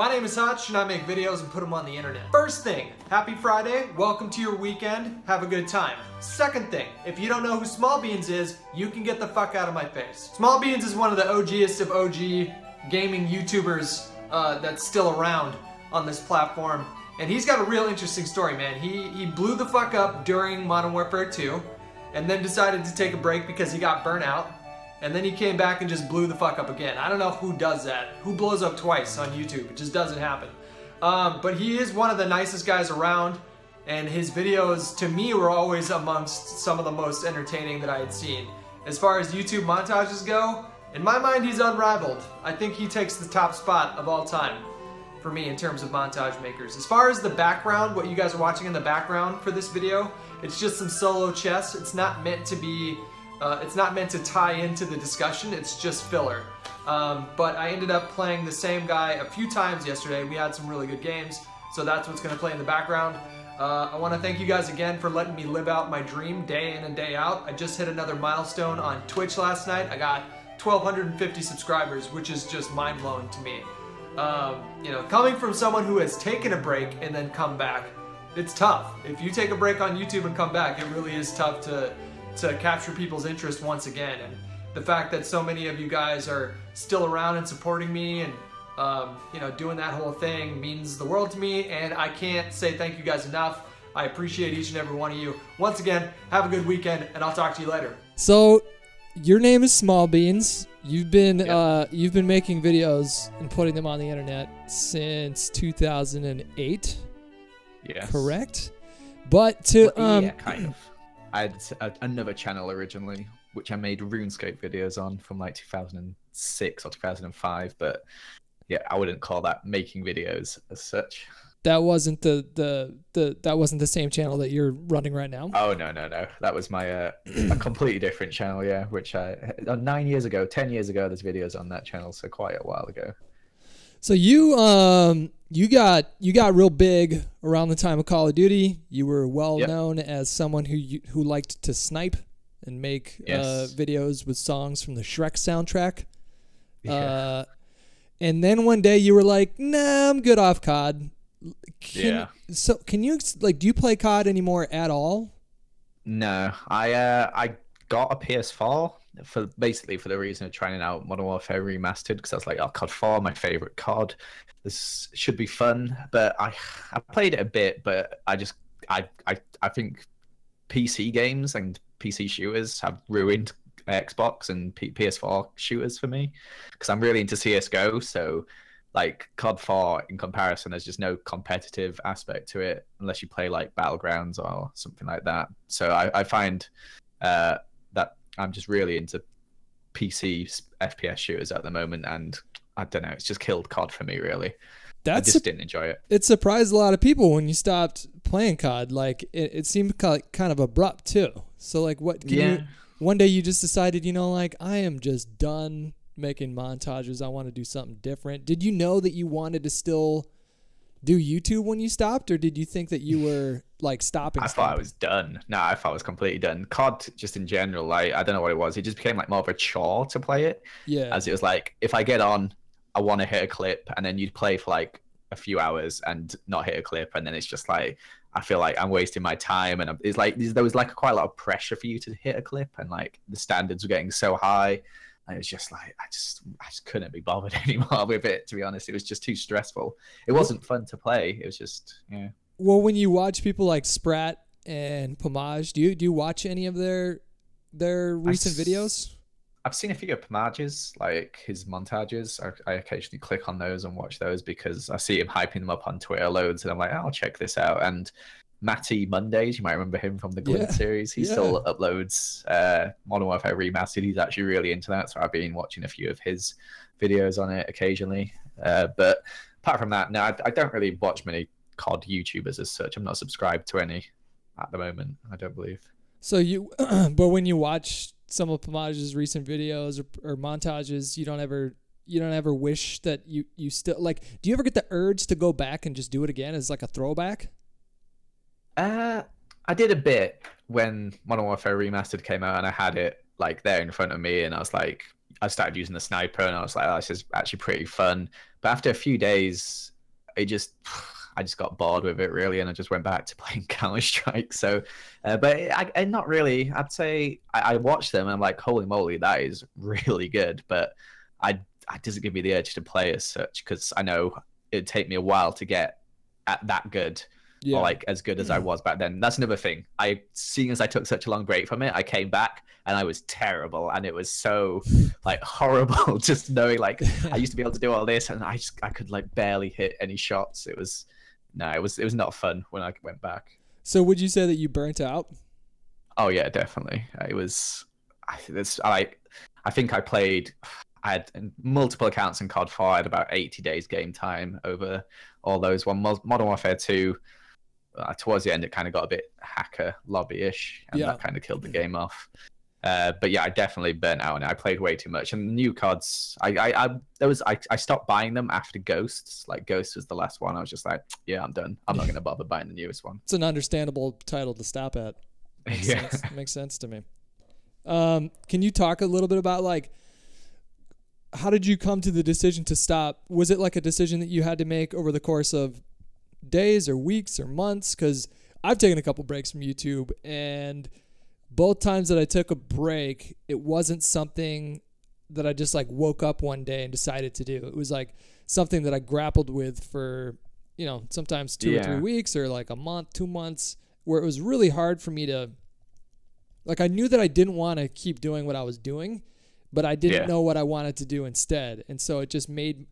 My name is Hutch and I make videos and put them on the internet. First thing, happy Friday, welcome to your weekend, have a good time. Second thing, if you don't know who Small Beans is, you can get the fuck out of my face. Small Beans is one of the OGest of OG gaming YouTubers uh, that's still around on this platform. And he's got a real interesting story, man. He, he blew the fuck up during Modern Warfare 2 and then decided to take a break because he got burnt out and then he came back and just blew the fuck up again. I don't know who does that. Who blows up twice on YouTube? It just doesn't happen. Um, but he is one of the nicest guys around, and his videos, to me, were always amongst some of the most entertaining that I had seen. As far as YouTube montages go, in my mind, he's unrivaled. I think he takes the top spot of all time for me in terms of montage makers. As far as the background, what you guys are watching in the background for this video, it's just some solo chess. It's not meant to be uh, it's not meant to tie into the discussion, it's just filler. Um, but I ended up playing the same guy a few times yesterday. We had some really good games, so that's what's going to play in the background. Uh, I want to thank you guys again for letting me live out my dream day in and day out. I just hit another milestone on Twitch last night. I got 1,250 subscribers, which is just mind-blowing to me. Um, you know, coming from someone who has taken a break and then come back, it's tough. If you take a break on YouTube and come back, it really is tough to to capture people's interest once again. And the fact that so many of you guys are still around and supporting me and um, you know doing that whole thing means the world to me. And I can't say thank you guys enough. I appreciate each and every one of you. Once again, have a good weekend, and I'll talk to you later. So, your name is Small Beans. You've been yep. uh, you've been making videos and putting them on the internet since 2008. Yes. Correct. But to well, um, yeah, kind of. I had a, another channel originally, which I made RuneScape videos on from like 2006 or 2005. But yeah, I wouldn't call that making videos as such. That wasn't the the the that wasn't the same channel that you're running right now. Oh no no no, that was my uh, a completely different channel. Yeah, which I uh, nine years ago, ten years ago, there's videos on that channel, so quite a while ago. So you um you got you got real big around the time of Call of Duty. You were well yep. known as someone who who liked to snipe and make uh, yes. uh, videos with songs from the Shrek soundtrack. Yeah. Uh, and then one day you were like, "Nah, I'm good off COD." Can, yeah. So can you like do you play COD anymore at all? No, I uh I got a PS4 for basically for the reason of trying out Modern Warfare Remastered because I was like, oh, COD 4, my favorite COD. This should be fun, but I I played it a bit, but I just I I I think PC games and PC shooters have ruined Xbox and P- PS4 shooters for me because I'm really into CS:GO. So like COD 4 in comparison, there's just no competitive aspect to it unless you play like Battlegrounds or something like that. So I, I find uh, I'm just really into PC FPS shooters at the moment, and I don't know, it's just killed COD for me, really. That's I just didn't enjoy it. It surprised a lot of people when you stopped playing COD. Like it, it seemed kind of abrupt too. So like, what? yeah. You, one day you just decided, you know, like I am just done making montages. I want to do something different. Did you know that you wanted to still do YouTube when you stopped, or did you think that you were like stopping? I stopping? thought I was done. No, I thought I was completely done. COD, just in general, like I don't know what it was. It just became like more of a chore to play it. Yeah. As it was like, if I get on, I want to hit a clip, and then you'd play for like a few hours and not hit a clip, and then it's just like I feel like I'm wasting my time, and it's like there was like quite a lot of pressure for you to hit a clip, and like the standards were getting so high it was just like I just I just couldn't be bothered anymore with it. To be honest, it was just too stressful. It wasn't fun to play. It was just yeah. Well, when you watch people like Sprat and Pamaj, do you do you watch any of their their recent I've, videos? I've seen a few of Pamaj's, like his montages. I, I, occasionally click on those and watch those because I see him hyping them up on Twitter loads, and I'm like, oh, I'll check this out. And Matty Mondays. You might remember him from the Glint yeah. series. He yeah. still uploads uh, Modern Warfare Remastered. He's actually really into that, so I've been watching a few of his videos on it occasionally. Uh, but apart from that, no, I, I, don't really watch many COD YouTubers as such. I'm not subscribed to any at the moment. I don't believe. So you, but when you watch some of Pamaj's recent videos or, or montages, you don't ever you don't ever wish that you you still like do you ever get the urge to go back and just do it again as like a throwback uh, I did a bit when Modern Warfare Remastered came out, and I had it like there in front of me, and I was like, I started using the sniper, and I was like, oh, this is actually pretty fun. But after a few days, it just I just got bored with it really, and I just went back to playing Counter Strike. So, uh, but I, I, not really. I'd say I, I watched them and I'm like, holy moly, that is really good. But I, I doesn't give me the urge to play as such because I know it'd take me a while to get at that good. Yeah. Or like as good as I mm. was back then. That's another thing. I seeing as I took such a long break from it, I came back and I was terrible and it was so like horrible just knowing like I used to be able to do all this and I just I could like barely hit any shots. It was no, it was it was not fun when I went back. So would you say that you burnt out? Oh yeah, definitely. It was. I this I I think I played. I had multiple accounts in COD 4. I had about 80 days game time over all those. One Modern Warfare 2. Uh, towards the end, it kind of got a bit hacker lobby ish, and yeah. that kind of killed the game off. Uh, but yeah, I definitely burnt out on it. I played way too much. And the new cards, I, I, I there was, I, I stopped buying them after Ghosts. Like Ghosts was the last one. I was just like, yeah, I'm done. I'm not gonna bother buying the newest one. It's an understandable title to stop at. Makes yeah, sense. makes sense to me. Um, can you talk a little bit about like how did you come to the decision to stop? Was it like a decision that you had to make over the course of days or weeks or months? Because I've taken a couple breaks from YouTube and both times that I took a break, it wasn't something that I just like woke up one day and decided to do. It was like something that I grappled with for, you know, sometimes two yeah. or three weeks or like a month, two months, where it was really hard for me to, like, I knew that I didn't want to keep doing what I was doing, but I didn't yeah. know what I wanted to do instead. And so it just made,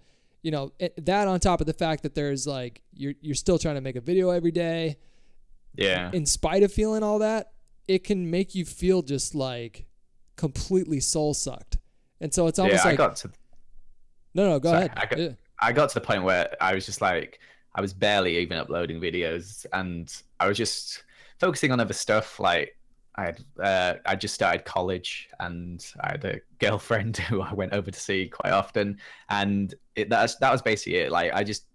you know, it, that on top of the fact that there's like, you're, you're still trying to make a video every day. Yeah. In spite of feeling all that, it can make you feel just like completely soul sucked. And so it's almost yeah, like I got to No, no, go sorry, ahead. I got, yeah. I got to the point where I was just like I was barely even uploading videos and I was just focusing on other stuff like I had uh, I just started college and I had a girlfriend who I went over to see quite often. And it that's that was basically it. Like I just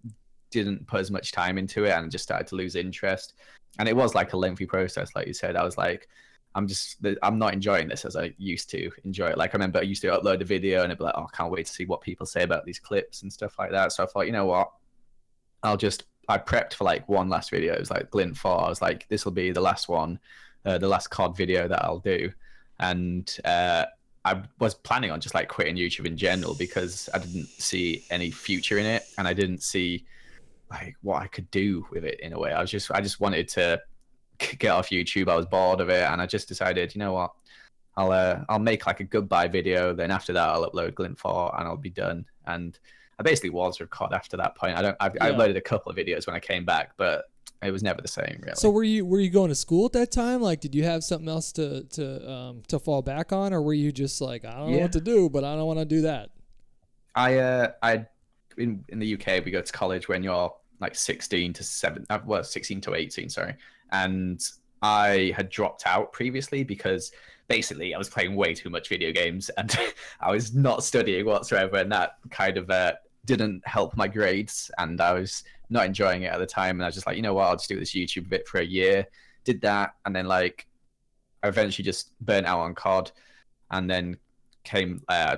didn't put as much time into it and just started to lose interest. And it was like a lengthy process like you said. I was like i'm just i'm not enjoying this as i used to enjoy it. Like i remember i used to upload a video and it'd be like oh i can't wait to see what people say about these clips and stuff like that. So i thought you know what? I'll just i prepped for like one last video. It was like glint 4 i was like this will be the last one uh, the last cod video that i'll do and uh, I was planning on just like quitting YouTube in general because I didn't see any future in it, and I didn't see like what I could do with it in a way. I was just I just wanted to get off YouTube. I was bored of it, and I just decided, you know what, I'll uh, I'll make like a goodbye video. Then after that, I'll upload Glint Four, and I'll be done. And I basically was recorded after that point. I don't. I've, yeah. I uploaded a couple of videos when I came back, but it was never the same really. So were you were you going to school at that time? Like, did you have something else to to um, to fall back on, or were you just like, I don't know what to do, but I don't want to do that? I uh I in in the UK we go to college when you're like 16 to 7 uh, well 16 to 18 sorry and i had dropped out previously because basically i was playing way too much video games and i was not studying whatsoever and that kind of uh, didn't help my grades and i was not enjoying it at the time and i was just like you know what i'll just do this youtube bit for a year did that and then like i eventually just burnt out on cod and then came uh,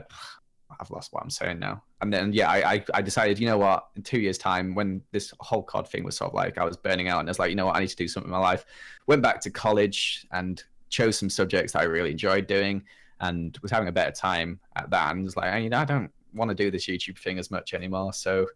i've lost what i'm saying now and then yeah, I, I decided, you know what, in two years' time, when this whole COD thing was sort of like I was burning out, and I was like, you know what, I need to do something in my life. Went back to college and chose some subjects that I really enjoyed doing, and was having a better time at that. And was like, hey, you know, I don't want to do this YouTube thing as much anymore, so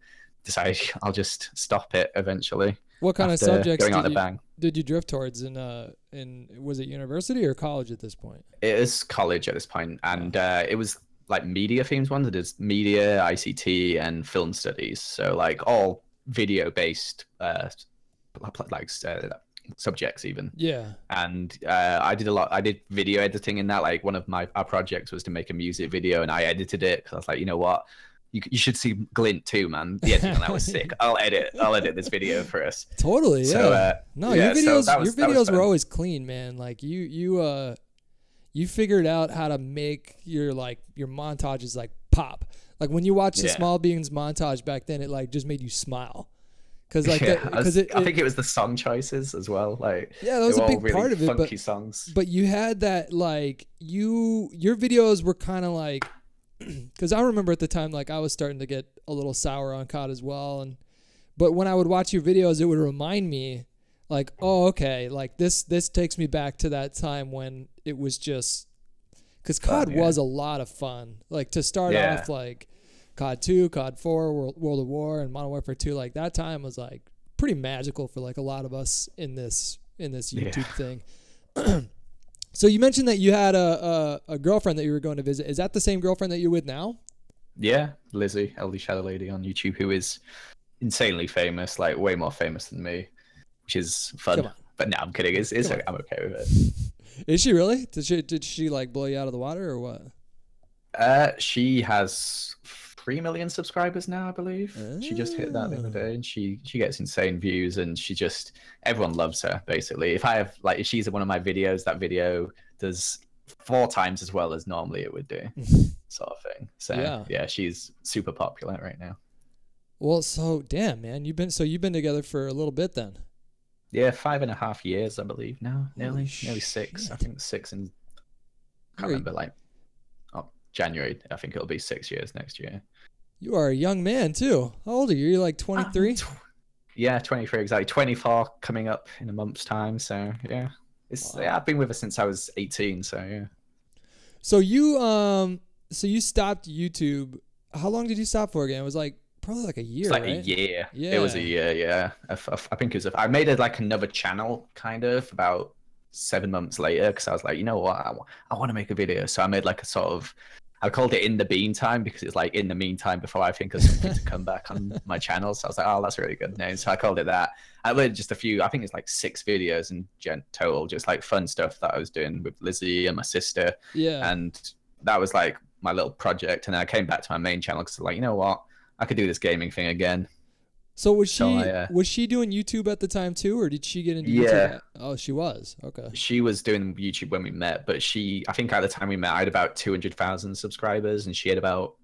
decided I'll just stop it eventually. What kind of subjects did you, did you drift towards in uh in was it university or college at this point? It is college at this point, and uh, it was like media themes ones. It is media, ICT, and film studies. So like all video based, uh, like uh, subjects even. Yeah. And uh, I did a lot. I did video editing in that. Like one of my our projects was to make a music video, and I edited it because I was like, you know what. You, you should see Glint too, man. The editing on that was sick. I'll edit. I'll edit this video for us. Totally. Yeah. So, uh, no, yeah, your videos. So was, your videos were always clean, man. Like you, you, uh, you figured out how to make your like your montages like pop. Like when you watch the. Small Beans montage back then, it like just made you smile. Cause like yeah, because it, I think it was the song choices as well. Like yeah, that was a big really part of it. But songs. but you had that like you your videos were kind of like because I remember at the time like I was starting to get a little sour on COD as well, and but when I would watch your videos, it would remind me like, oh, okay, like this this takes me back to that time when it was just because COD yeah. was a lot of fun. Like to start yeah. off like COD two, COD four, World, World of War, and Modern Warfare two. Like that time was like pretty magical for like a lot of us in this in this YouTube yeah. thing. so you mentioned that you had a, a, a girlfriend that you were going to visit. Is that the same girlfriend that you're with now? Yeah, Lizzie, LD Shadow Lady on YouTube, who is insanely famous, like way more famous than me, which is fun. But no, I'm kidding. It's, it's okay. I'm okay with it. Is she really? Did she did she like blow you out of the water or what? Uh, she has three million subscribers now, I believe. Oh. She just hit that the other day, and she she gets insane views, and she just everyone loves her. Basically, if I have like if she's in one of my videos, that video does four times as well as normally it would do, sort of thing. So yeah. yeah, she's super popular right now. Well, so damn man, you've been so you've been together for a little bit then. Yeah, five and a half years, I believe now. Nearly, nearly six. I think six and I can't remember like January. I think it'll be six years next year. You are a young man too. How old are you? You're like 23. Uh, tw- yeah, 23 exactly. 24 coming up in a month's time. So yeah, it's wow. yeah, I've been with her since I was 18. So yeah. So you um, so you stopped YouTube. How long did you stop for again? It was like probably like a year. It's like right? a year. Yeah, it was a year. Yeah, I, I, I think it was. A, I made it like another channel, kind of about seven months later, because I was like, you know what, I, I want to make a video. So I made like a sort of I called it in the meantime because it's like in the meantime before I think of something to come back on my channel. So I was like, oh, that's a really good name. So I called it that. I made just a few. I think it's like six videos in total, just like fun stuff that I was doing with Lizzie and my sister. Yeah. And that was like my little project. And then I came back to my main channel because like, you know what, I could do this gaming thing again. So was she I, uh, was she doing YouTube at the time too, or did she get into yeah. YouTube? Oh, she was. Okay. She was doing YouTube when we met, but she I think at the time we met I had about two hundred thousand subscribers and she had about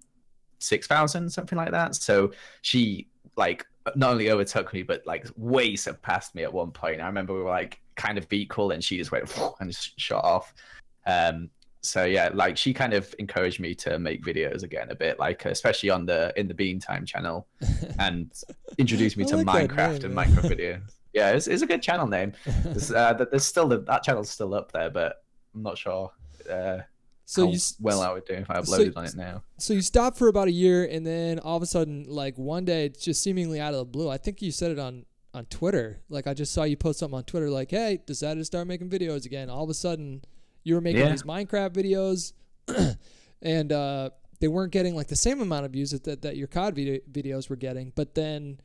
six thousand, something like that. So she like not only overtook me, but like way surpassed me at one point. I remember we were like kind of equal and she just went and just shot off. Um, so yeah, like she kind of encouraged me to make videos again a bit, like especially on the in the Bean Time channel, and introduced me to like Minecraft name, and Minecraft videos. Yeah, it's, it's a good channel name. There's, uh, there's still the, that channel's still up there, but I'm not sure. Uh, so you well I would do if I uploaded so, on it now. So you stopped for about a year, and then all of a sudden, like one day, just seemingly out of the blue, I think you said it on on Twitter. Like I just saw you post something on Twitter, like, "Hey, decided to start making videos again." All of a sudden, you were making yeah. these Minecraft videos, and uh, they weren't getting like the same amount of views that that, that your COD video, videos were getting. But then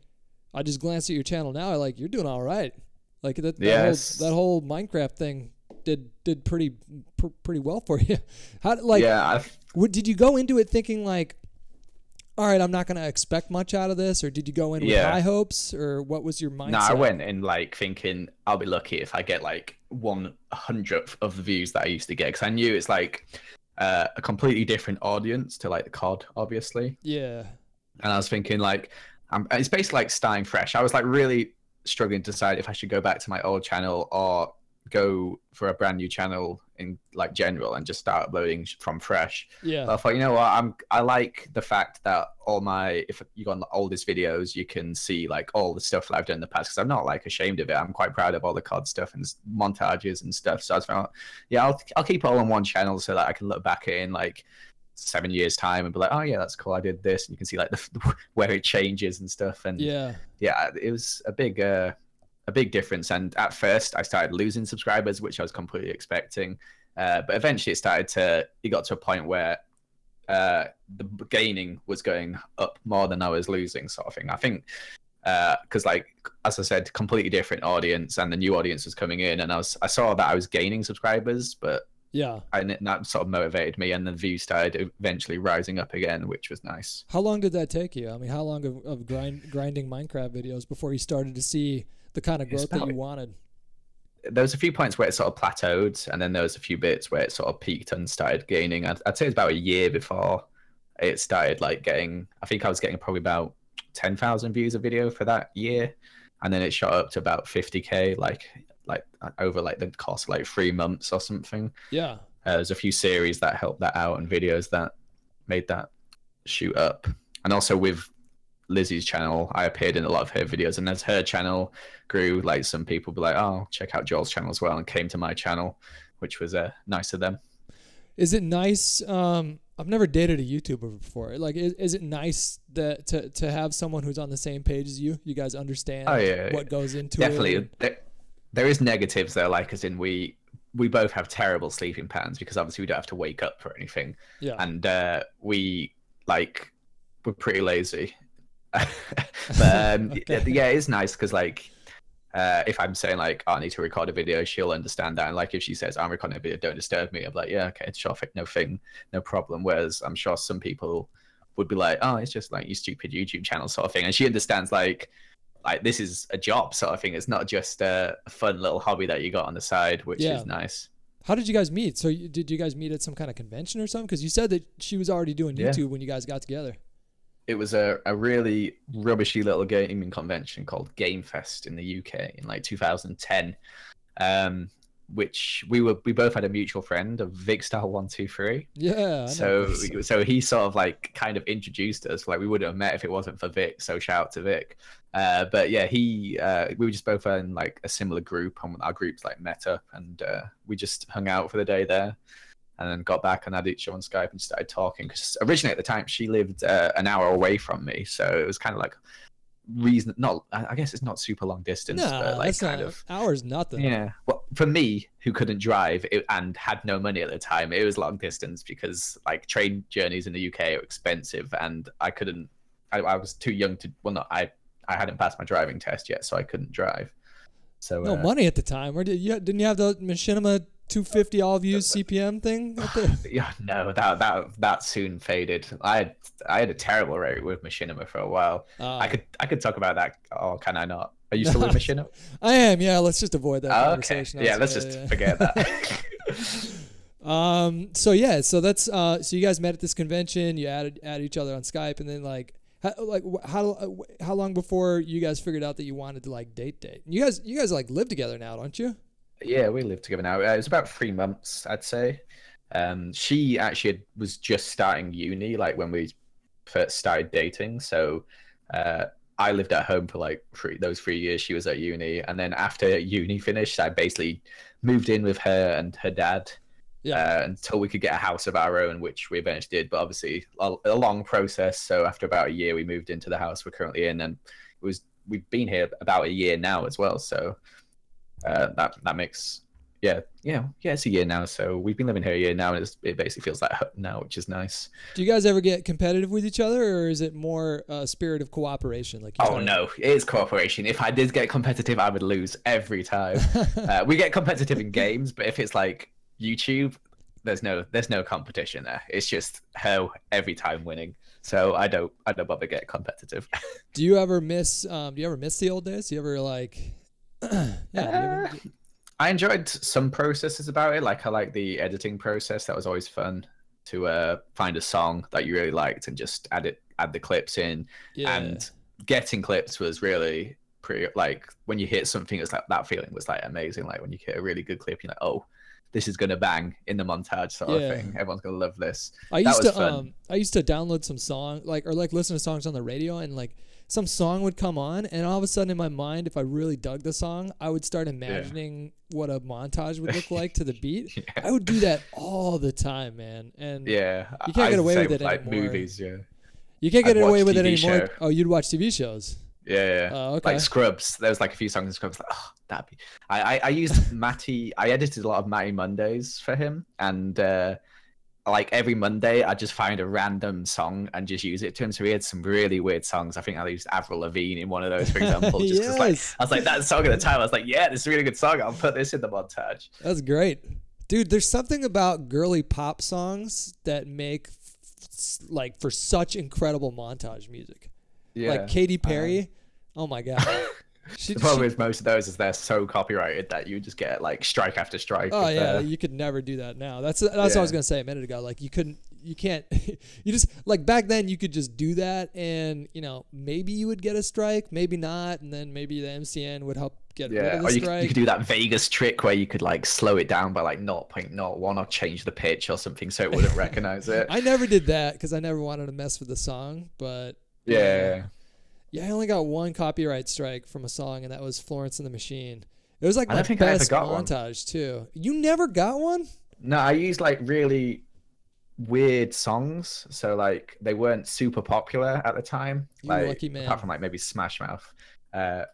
I just glanced at your channel now. I like you're doing all right. Like that, that, yes. whole, that whole Minecraft thing did did pretty pr- pretty well for you. How like yeah? What, did you go into it thinking like, all right, I'm not going to expect much out of this, or did you go in yeah. with high hopes, or what was your mindset? No, I went in like thinking I'll be lucky if I get like one hundredth of the views that I used to get because I knew it's like uh, a completely different audience to like the COD, obviously. Yeah. And I was thinking like, I'm, it's basically like starting fresh. I was like really struggling to decide if I should go back to my old channel or go for a brand new channel in like general and just start uploading from fresh. Yeah. But I thought, you know what, I'm I like the fact that all my if you go on the oldest videos, you can see like all the stuff that I've done in the past because I'm not like ashamed of it. I'm quite proud of all the COD stuff and montages and stuff. So I was like, yeah, I'll I'll keep all on one channel so that I can look back in like seven years time and be like, oh yeah, that's cool. I did this, and you can see like the where it changes and stuff. And yeah, yeah, it was a big. uh a big difference. And at first, I started losing subscribers, which I was completely expecting. Uh, but eventually, it started to. It got to a point where uh, the gaining was going up more than I was losing, sort of thing. I think because, uh, like as I said, completely different audience, and the new audience was coming in, and I was I saw that I was gaining subscribers, but yeah, and that sort of motivated me, and the views started eventually rising up again, which was nice. How long did that take you? I mean, how long of, of grind, grinding Minecraft videos before you started to see the kind of growth that you wanted? There was a few points where it sort of plateaued, and then there was a few bits where it sort of peaked and started gaining. I'd, I'd say it was about a year before it started like getting. I think I was getting probably about ten thousand views a video for that year, and then it shot up to about fifty k, like like over like the course of like three months or something. Yeah. Uh, there's a few series that helped that out and videos that made that shoot up. And also with Lizzie's channel, I appeared in a lot of her videos, and as her channel grew, like some people be like, "Oh, check out Joel's channel as well," and came to my channel, which was uh, nice of them. Is it nice? Um, I've never dated a YouTuber before. Like, is, is it nice that to to have someone who's on the same page as you? You guys understand oh, yeah, what goes into definitely. it. Definitely, there, there is negatives there, like as in we we both have terrible sleeping patterns because obviously we don't have to wake up for anything. Yeah. And uh, we like we're pretty lazy. but um, okay. yeah, it's nice because like uh, if I'm saying like oh, I need to record a video, she'll understand that. And like if she says I'm recording a video, don't disturb me, I'm like yeah, okay, it's sure, no thing, no problem. Whereas I'm sure some people would be like, oh, it's just like your stupid YouTube channel sort of thing, and she understands like like this is a job sort of thing. It's not just a fun little hobby that you got on the side, which yeah. is nice. How did you guys meet? So you, did you guys meet at some kind of convention or something? Because you said that she was already doing YouTube yeah. when you guys got together. It was a, a really rubbishy little gaming convention called Game Fest in the UK in like 2010. Um, which we were we both had a mutual friend of Vikkstar one two three. Yeah. So so he sort of like kind of introduced us. Like we wouldn't have met if it wasn't for Vic. So shout out to Vic. Uh, but yeah, he uh, we were just both in like a similar group, and our groups like met up, and uh, we just hung out for the day there, and then got back and had each other on Skype and started talking. Because originally at the time she lived uh, an hour away from me, so it was kind of like reason not i guess it's not super long distance no, but like kind not, of hours nothing yeah well for me who couldn't drive it, and had no money at the time it was long distance because like train journeys in the uk are expensive and i couldn't I, I was too young to well not i i hadn't passed my driving test yet so i couldn't drive so no uh, money at the time or did you didn't you have the machinima 250 all views CPM thing? yeah, no, that that that soon faded. I had I had a terrible rate with Machinima for a while. Uh, I could I could talk about that. Or can I not? Are you still with Machinima? I am. Yeah, let's just avoid that oh, conversation. Okay. Yeah, let's just yeah. forget that. um. So yeah. So that's. Uh. So you guys met at this convention. You added added each other on Skype, and then like. How, like how how long before you guys figured out that you wanted to like date date? You guys you guys like live together now, don't you? Yeah, we live together now. Uh, it was about three months, I'd say. Um, she actually was just starting uni, like when we first started dating. So uh, I lived at home for like three, those three years. She was at uni, and then after uni finished, I basically moved in with her and her dad. Yeah. Uh, until we could get a house of our own, which we eventually did. But obviously, a, a long process. So after about a year, we moved into the house we're currently in, and it was we've been here about a year now as well. So uh, that that makes yeah yeah yeah it's a year now so we've been living here a year now and it basically feels like now which is nice. Do you guys ever get competitive with each other or is it more a spirit of cooperation like oh no to... it is cooperation. If i did get competitive i would lose every time. Uh, we get competitive in games but if it's like youtube there's no there's no competition there. It's just her every time winning. So i don't i don't bother get competitive. Do you ever miss um do you ever miss the old days? Do you ever like yeah, uh, I enjoyed some processes about it. Like I like the editing process. That was always fun to uh, find a song that you really liked and just add it, add the clips in. Yeah. And getting clips was really pretty. Like when you hit something, it's like that feeling was like amazing. Like when you hit a really good clip, you're like, oh, this is gonna bang in the montage sort yeah. of thing. Everyone's gonna love this. I used to um, I used to download some song like or like listen to songs on the radio and like some song would come on, and all of a sudden in my mind, if I really dug the song, I would start imagining yeah. what a montage would look like to the beat. yeah. I would do that all the time, man. And yeah, you can't get away with it like anymore. Movies, yeah. You can't get I'd away with TV it anymore. Show. Oh, you'd watch TV shows. Yeah, yeah. Oh, okay. Like Scrubs. There was like a few songs in Scrubs. Like, oh, that'd be. I, I, I used Matty. I edited a lot of Matty Mondays for him, and uh, like every Monday, I just find a random song and just use it to him. So he had some really weird songs. I think I used Avril Lavigne in one of those, for example. Just yes. like I was like that song at the time. I was like, yeah, this is a really good song. I'll put this in the montage. That's great, dude. There's something about girly pop songs that make like for such incredible montage music. Yeah, like Katy Perry. Um, oh my god. She, the problem she, with most of those is they're so copyrighted that you just get like strike after strike. Oh yeah, you could never do that now. That's that's yeah. what I was gonna say a minute ago. Like you couldn't, you can't, you just like back then you could just do that, and you know maybe you would get a strike, maybe not, and then maybe the MCN would help get yeah, rid of the or you strike. Could, you could do that Vegas trick where you could like slow it down by like 0.01 or change the pitch or something so it wouldn't recognize it. I never did that because I never wanted to mess with the song, but yeah. Yeah, I only got one copyright strike from a song, and that was Florence and the Machine. It was like I my best montage one. too. You never got one? No, I used like really weird songs, so like they weren't super popular at the time. You like lucky man. apart from like maybe Smash Mouth. Uh,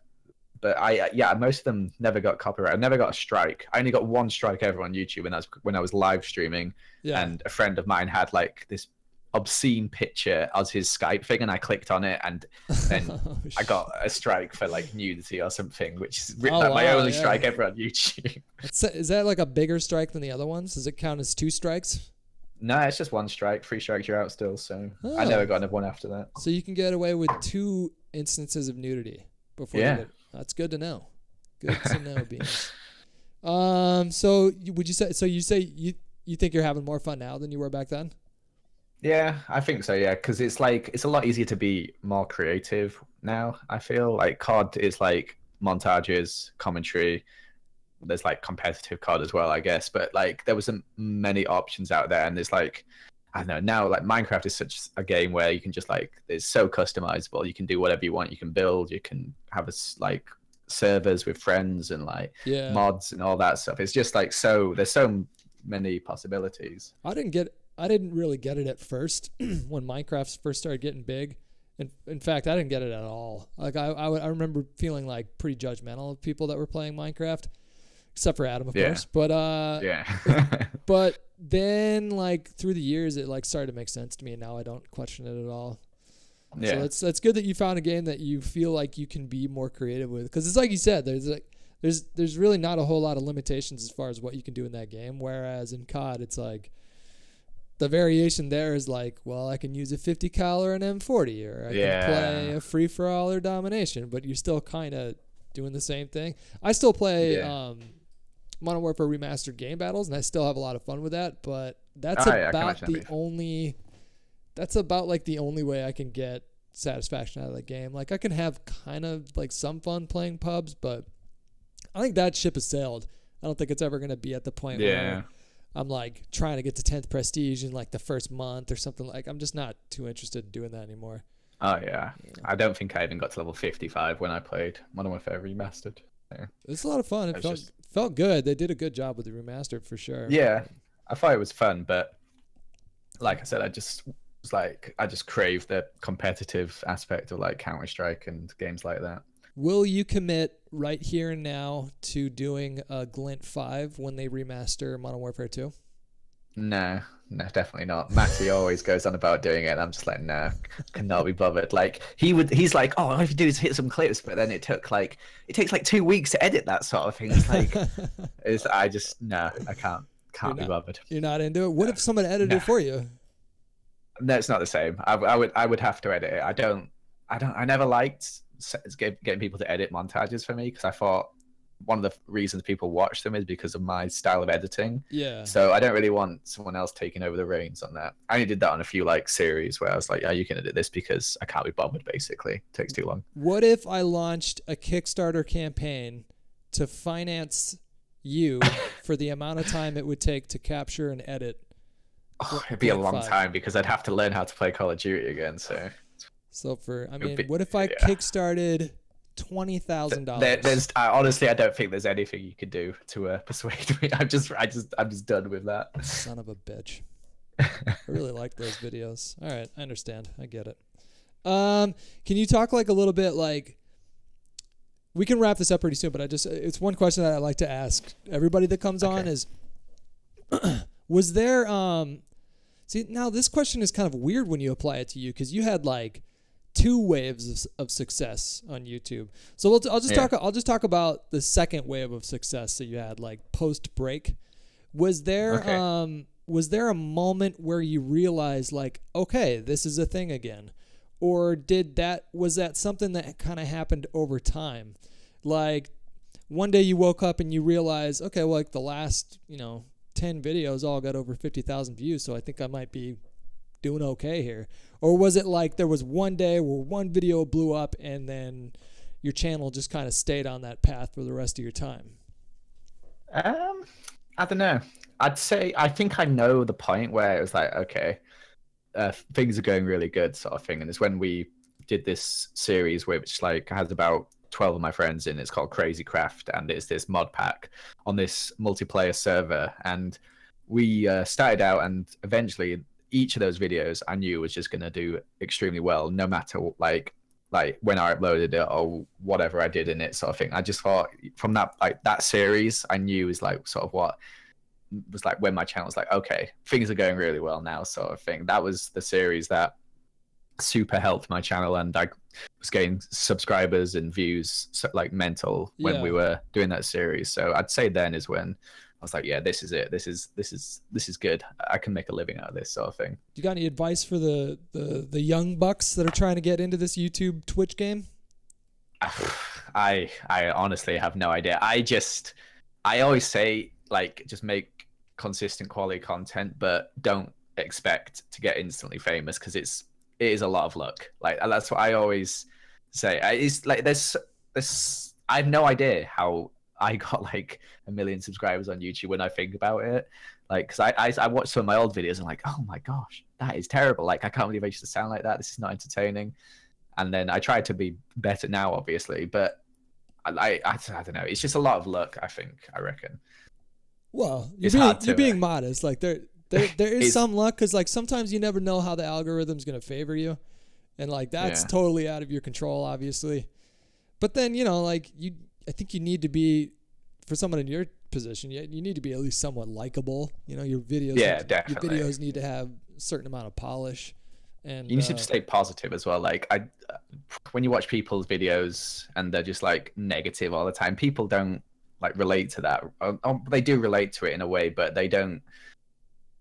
but I yeah, most of them never got copyright. I never got a strike. I only got one strike ever on YouTube, and that's when I was live streaming. Yeah. And a friend of mine had like this obscene picture as his Skype thing, and I clicked on it, and then oh, I got a strike for like nudity or something, which is oh, like, wow, my only yeah. strike ever on YouTube. is that like a bigger strike than the other ones? Does it count as two strikes? No, it's just one strike. Three strikes, you're out still. So oh. I never got another one after that. So you can get away with two instances of nudity before. Yeah, that's good to know. Good to know, Beans. Um. So would you say? So you say you you think you're having more fun now than you were back then? Yeah, I think so. Yeah, because it's like it's a lot easier to be more creative now. I feel like COD is like montages, commentary. There's like competitive COD as well, I guess. But like there wasn't many options out there, and there's like I don't know now like Minecraft is such a game where you can just like it's so customizable. You can do whatever you want. You can build. You can have a like servers with friends and like yeah. mods and all that stuff. It's just like so. There's so many possibilities. I didn't get I didn't really get it at first when Minecraft first started getting big. In, in fact, I didn't get it at all. Like I, I, I remember feeling like pretty judgmental of people that were playing Minecraft, except for Adam, of yeah. course. But uh, yeah. but then like through the years, it like started to make sense to me, and now I don't question it at all. Yeah. So it's it's good that you found a game that you feel like you can be more creative with, because it's like you said, there's like there's there's really not a whole lot of limitations as far as what you can do in that game. Whereas in COD, it's like the variation there is like, well, I can use a 50 cal or an M40, or I yeah. can play a free for all or domination, but you're still kind of doing the same thing. I still play yeah. um, Modern Warfare Remastered game battles, and I still have a lot of fun with that. But that's oh, about yeah, the only. That's about like the only way I can get satisfaction out of the game. Like I can have kind of like some fun playing pubs, but I think that ship has sailed. I don't think it's ever going to be at the point yeah. where I'm like trying to get to 10th prestige in like the first month or something like I'm just not too interested in doing that anymore. Oh yeah. yeah. I don't think I even got to level 55 when I played one of Modern Warfare Remastered. Yeah. It's a lot of fun. It, it felt just... felt good. They did a good job with the remastered for sure. Yeah. I thought it was fun, but like I said, I just was like I just crave the competitive aspect of like Counter Strike and games like that. Will you commit right here and now to doing a Glint 5 when they remaster Modern Warfare 2? No, no, definitely not. Matty always goes on about doing it, and I'm just like, no, cannot be bothered. Like he would, he's like, oh, all you do is hit some clips, but then it took like, it takes like two weeks to edit that sort of thing. It's like, it's, I just no, I can't, can't you're be not, bothered. You're not into it. What no. if someone edited no. it for you? No, it's not the same. I, I would, I would have to edit it. I don't, I don't, I never liked getting people to edit montages for me because I thought one of the reasons people watch them is because of my style of editing. Yeah. So I don't really want someone else taking over the reins on that. I only did that on a few like series where I was like, yeah, you can edit this because I can't be bothered. Basically, it takes too long. What if I launched a Kickstarter campaign to finance you for the amount of time it would take to capture and edit? Oh, it'd be a long five. time because I'd have to learn how to play Call of Duty again. So so for I mean, be, what if I yeah. kickstarted twenty thousand dollars? There's I, honestly, I don't think there's anything you could do to uh, persuade me. I'm just, I just, I'm just done with that. Son of a bitch. I really like those videos. All right, I understand. I get it. Um, can you talk like a little bit like? We can wrap this up pretty soon, but I just it's one question that I like to ask everybody that comes okay. on is was there um see now this question is kind of weird when you apply it to you because you had like two waves of, of success on YouTube. So we'll t- I'll just yeah. talk. I'll just talk about the second wave of success that you had, like post break. Was there okay. um was there a moment where you realized like, okay, this is a thing again, or did that was that something that kind of happened over time, like one day you woke up and you realize, okay, well, like the last you know 10 videos all got over 50,000 views, so I think I might be doing okay here? Or was it like there was one day where one video blew up and then your channel just kind of stayed on that path for the rest of your time? Um, I don't know. I'd say I think I know the point where it was like, okay, uh, things are going really good, sort of thing, and it's when we did this series which like has about 12 of my friends in it's called crazy craft and it's this mod pack on this multiplayer server and we uh, started out and eventually each of those videos i knew was just going to do extremely well no matter like like when i uploaded it or whatever i did in it sort of thing i just thought from that like that series i knew is like sort of what was like when my channel was like okay things are going really well now sort of thing that was the series that super helped my channel and I was getting subscribers and views so, like mental when yeah. we were doing that series. So I'd say then is when I was like, yeah, this is it. This is this is this is good. I can make a living out of this sort of thing. Do you got any advice for the the the young bucks that are trying to get into this YouTube Twitch game? I I honestly have no idea. I just I always say like just make consistent quality content, but don't expect to get instantly famous because it's it is a lot of luck. Like that's what I always say. I, It's like there's this. I have no idea how I got like a million subscribers on YouTube when I think about it. Like, cause I, I, I watched some of my old videos and like, oh my gosh, that is terrible. Like, I can't believe I used to sound like that. This is not entertaining. And then I try to be better now, obviously, but I, I, I, I don't know. It's just a lot of luck. I think. I reckon. Well, you're being, you're being modest. Like there, there, there is some luck because like sometimes you never know how the algorithm's gonna favor you, and like that's yeah. totally out of your control, obviously. But then you know, like you, I think you need to be for someone in your position. You, you need to be at least somewhat likable. You know, your videos. Yeah, definitely. Your videos need to have a certain amount of polish. And you need uh, to stay positive as well. Like I, uh, when you watch people's videos and they're just like negative all the time, people don't like relate to that. Um, um, they do relate to it in a way, but they don't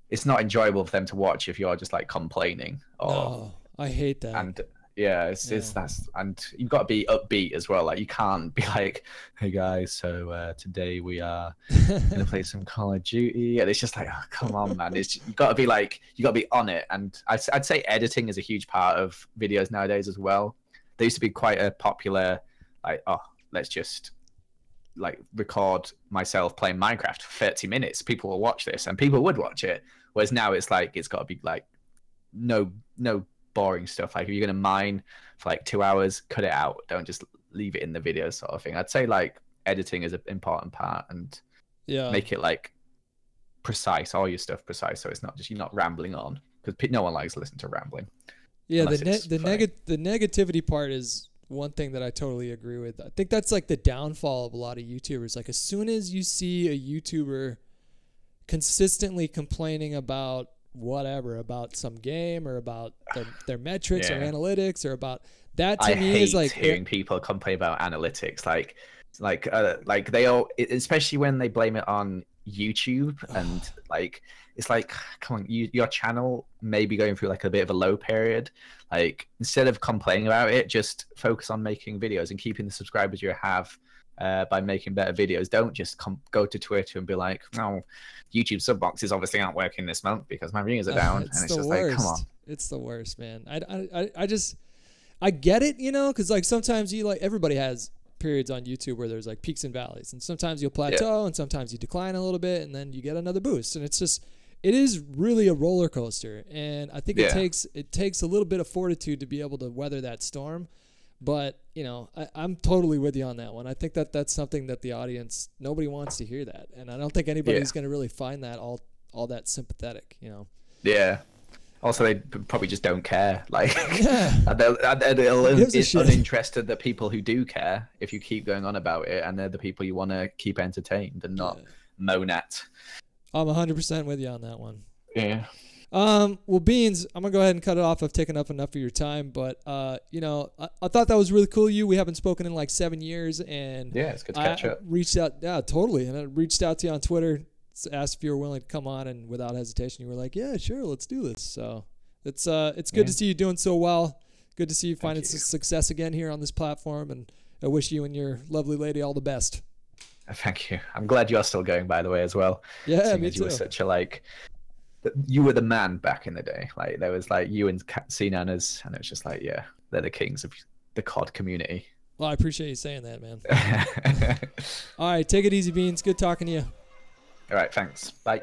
it's not enjoyable for them to watch if you're just like complaining. Or, no, I hate that. And yeah, it's, yeah. it's that's and you've got to be upbeat as well. Like you can't be like, "Hey guys, so uh, today we are gonna play some Call of Duty," and it's just like, oh, "Come on, man!" It's you've got to be like, you got to be on it. And I'd, I'd say editing is a huge part of videos nowadays as well. They used to be quite a popular, like, oh, let's just like record myself playing Minecraft for 30 minutes. People will watch this, and people would watch it. Whereas now it's like it's got to be like no no boring stuff. Like if you're gonna mine for like two hours, cut it out. Don't just leave it in the video sort of thing. I'd say like editing is an important part and yeah, make it like precise, all your stuff precise, so it's not just you're not rambling on because no one likes to listen to rambling. Yeah, the ne- the neg- the negativity part is one thing that I totally agree with. I think that's like the downfall of a lot of YouTubers. Like as soon as you see a YouTuber consistently complaining about whatever about some game or about their, their metrics yeah. or analytics or about that to I me is like hearing people complain about analytics like like uh, like they all especially when they blame it on youtube and like it's like come on you, your channel may be going through like a bit of a low period like instead of complaining about it just focus on making videos and keeping the subscribers you have uh, by making better videos. Don't just go to Twitter and be like, "Oh, YouTube sub boxes obviously aren't working this month because my views are down." it's and it's just worst. like, come on, it's the worst, man. I, I, I just I get it, you know, because like sometimes you like everybody has periods on YouTube where there's like peaks and valleys, and sometimes you'll plateau, yeah. and sometimes you decline a little bit, and then you get another boost, and it's just it is really a roller coaster, and I think yeah. it takes it takes a little bit of fortitude to be able to weather that storm. But you know, I, I'm totally with you on that one. I think that that's something that the audience nobody wants to hear that, and I don't think anybody's yeah. going to really find that all all that sympathetic. You know. Yeah. Also, they probably just don't care. Like, yeah. they'll uh, it's uninterested the people who do care if you keep going on about it, and they're the people you want to keep entertained and not yeah. moan at. I'm 100% with you on that one. Yeah. Um, well, Beans, I'm gonna go ahead and cut it off. I've taken up enough of your time, but uh, you know, I, I thought that was really cool. You, we haven't spoken in like seven years, and yeah, it's good to catch I up. Reached out, yeah, totally, and I reached out to you on Twitter, asked if you were willing to come on, and without hesitation, you were like, yeah, sure, let's do this. So it's uh, it's good yeah. to see you doing so well. Good to see you finding you. success again here on this platform, and I wish you and your lovely lady all the best. Thank you. I'm glad you're still going, by the way, as well. Yeah, me too. You were such a like you were the man back in the day. Like there was like you and SeaNanners, and it was just like, yeah, they're the kings of the COD community. Well, I appreciate you saying that, man. All right, take it easy, Beans. Good talking to you. All right, thanks. Bye.